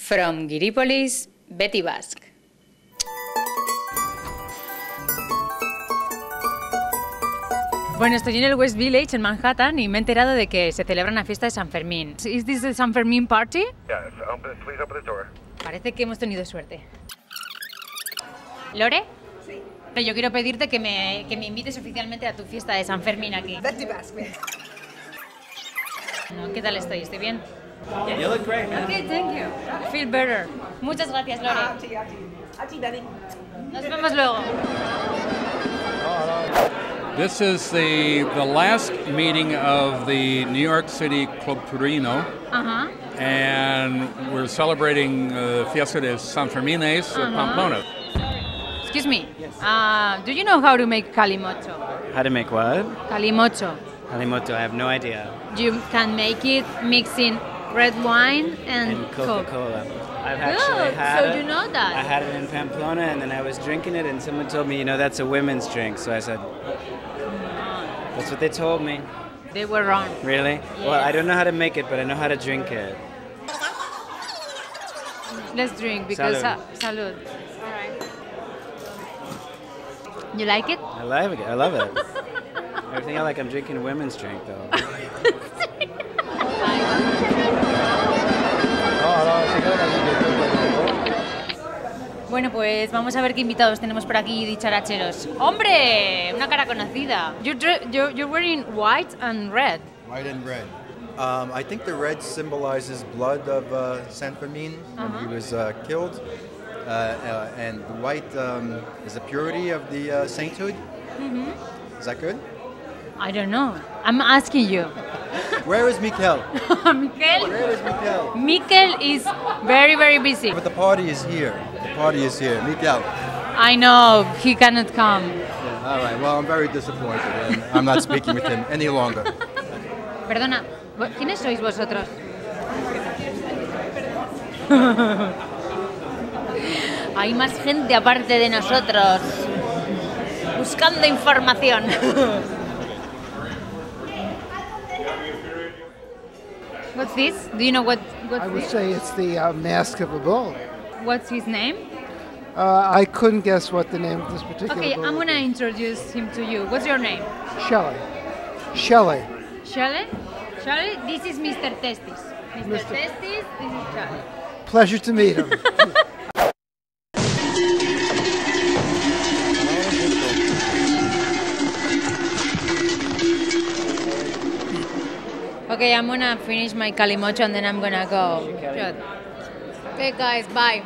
From Giripolis, Betty Basque. Bueno, estoy en el West Village, en Manhattan, y me he enterado de que se celebra una fiesta de San Fermín. ¿Es this the San Fermín party? Yes, open, please open the door. Parece que hemos tenido suerte. ¿Lore? Sí. Yo quiero pedirte que me, que me invites oficialmente a tu fiesta de San Fermín aquí. Betty Basque. ¿Qué tal estoy? ¿Estoy bien? You look great. Okay, thank you. I feel better. Muchas gracias, Lore. A ti, a ti. A ti, Bettie. Nos vemos luego. This is the, the last meeting of the New York City Club Taurino, Ajá. and we're celebrating uh, Fiesta de San Fermines of uh-huh. Pamplona. Excuse me. Uh, do you know how to make calimocho? How to make what? Calimocho. Halimoto, I have no idea. You can make it mixing red wine and, And Coca-Cola. I've actually Good. had So it. you know that. I had it in Pamplona, and then I was drinking it, and someone told me, you know, that's a women's drink. So I said, that's what they told me. They were wrong. Really? Well, I don't know how to make it, but I know how to drink it. Let's drink because Salud. Uh, salud. salud. All right. You like it? I love it. I love it. Everything I like, I'm drinking a women's drink, though. Bueno, pues vamos a ver qué invitados tenemos por aquí dicharacheros. ¡Hombre! Una cara conocida. You're, you're, you're wearing white and red. White and red. Um, I think the red symbolizes blood of uh, San Fermin when he was uh, killed, uh, uh, and the white um, is the purity of the uh, sainthood. Is that good? I don't know. I'm asking you. Where is Mikel? Mikel? Where is Mikel? Mikel is very, very busy. But the party is here. The party is here. Mikel. I know he cannot come. All right. Well, I'm very disappointed, and I'm not speaking with him any longer. Perdona, ¿vo- ¿quiénes sois vosotros? Hay más gente aparte de nosotros buscando información. What's this? Do you know what what's I would this? say it's the uh, Mask of a Bull. What's his name? Uh, I couldn't guess what the name of this particular Okay, I'm gonna introduce him to you. What's your name? Shelley. Shelley. Shelley? Shelley, this is Mr. Testis. Mr. Mr. Testis, this is Shelley. Pleasure to meet him. Okay, I'm gonna finish my calimocho and then I'm gonna go. Okay, guys, bye.